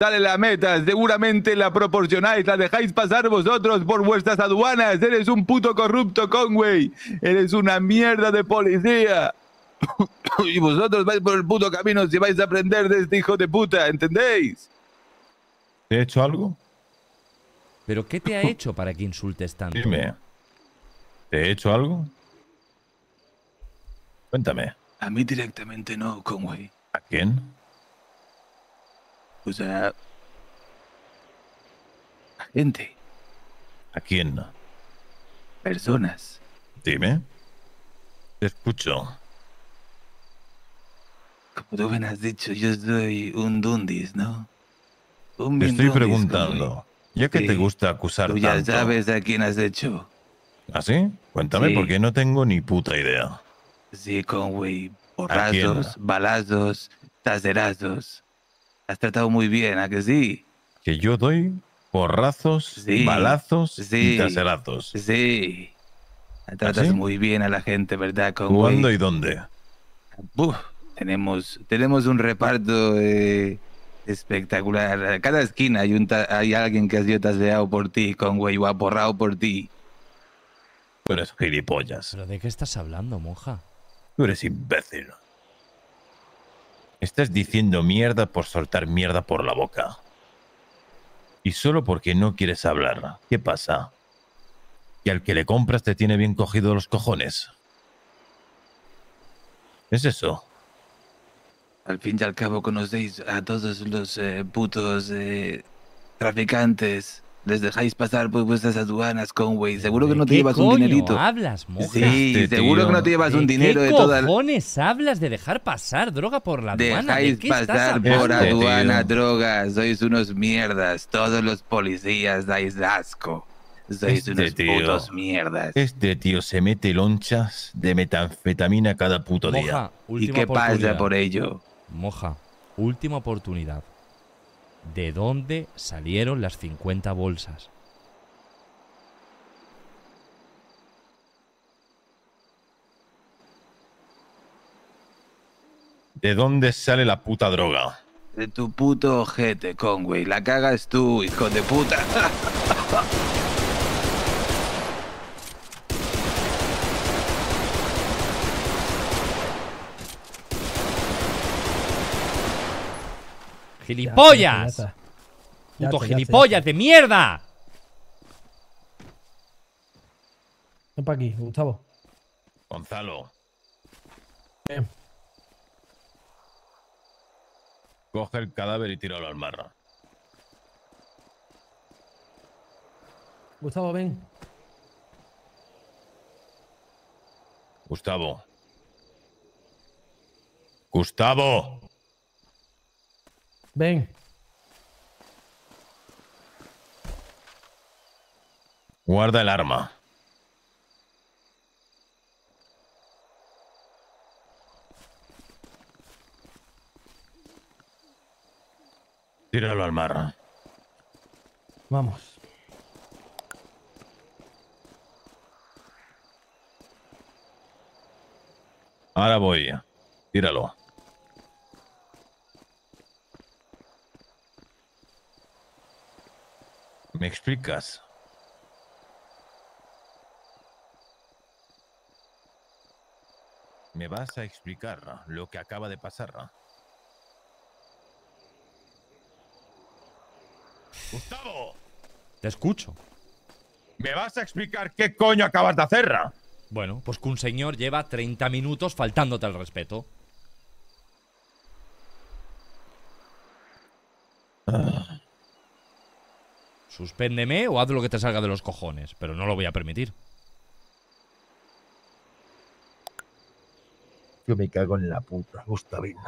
Sale la meta, seguramente la proporcionáis, la dejáis pasar vosotros por vuestras aduanas. Eres un puto corrupto, Conway. Eres una mierda de policía. y vosotros vais por el puto camino si vais a aprender de este hijo de puta, ¿entendéis? ¿Te he hecho algo? ¿Pero qué te ha hecho para que insultes tanto? Dime. ¿Te he hecho algo? Cuéntame. A mí directamente no, Conway. ¿A quién? O sea... a Gente, ¿A quién? personas. Dime. Te escucho. Como tú bien has dicho, yo soy un dundis, ¿no? Un Te bien estoy dundis, preguntando. Ya que te gusta acusar Tú ya tanto. sabes a quién has hecho. ¿Ah, sí? Cuéntame Sí. porque no tengo ni puta idea. Sí, Conway. Porrazos, balazos, taserazos. Has tratado muy bien, ¿a que sí? Que yo doy porrazos, Sí. balazos Sí. y traserazos. Sí. Tratas sí? muy bien a la gente, ¿verdad, Conway? ¿Cuándo y dónde? Uf, tenemos, tenemos un reparto eh, espectacular. A cada esquina hay, un ta- hay alguien que ha sido taseado por ti, Conway, o aporrado por ti. Tú eres gilipollas. ¿Pero de qué estás hablando, monja? Tú eres imbécil. Estás diciendo mierda por soltar mierda por la boca. Y solo porque no quieres hablar. ¿Qué pasa? ¿Que al que le compras te tiene bien cogido los cojones? ¿Es eso? Al fin y al cabo conocéis a todos los eh, putos eh, traficantes. Les dejáis pasar por vuestras aduanas, Conway. Seguro que ¿De no te llevas un dinerito. hablas? Sí, Este seguro que tío. no te llevas ¿De un dinero qué de toda la... cojones hablas de dejar pasar droga por la aduana? ¿De Dejáis pasar por? Este aduana tío. drogas. Sois unos mierdas. Todos los policías dais asco. Sois Este unos tío. putos mierdas. Este tío se mete lonchas de metanfetamina cada puto día. ¿Y qué pasa por ello? Moja, última oportunidad. ¿De dónde salieron las 50 bolsas? ¿De dónde sale la puta droga? De tu puto ojete, Conway. La cagas tú, hijo de puta. ¡Gilipollas! Ya ya ¡Puto ya está, gilipollas de mierda! Ven para aquí, Gustavo. Gonzalo, Ven. coge el cadáver y tíralo al mar. Gustavo, ven. Gustavo. Gustavo. Ven. Guarda el arma. Tíralo al mar. Vamos. Ahora voy. Tíralo. ¿Me explicas? ¿Me vas a explicar lo que acaba de pasar? ¡Gustavo! Te escucho. ¿Me vas a explicar qué coño acabas de hacer? Bueno, pues que un señor lleva 30 minutos faltándote al respeto. Suspéndeme o haz lo que te salga de los cojones, pero no lo voy a permitir. Yo me cago en la puta, Gustavino.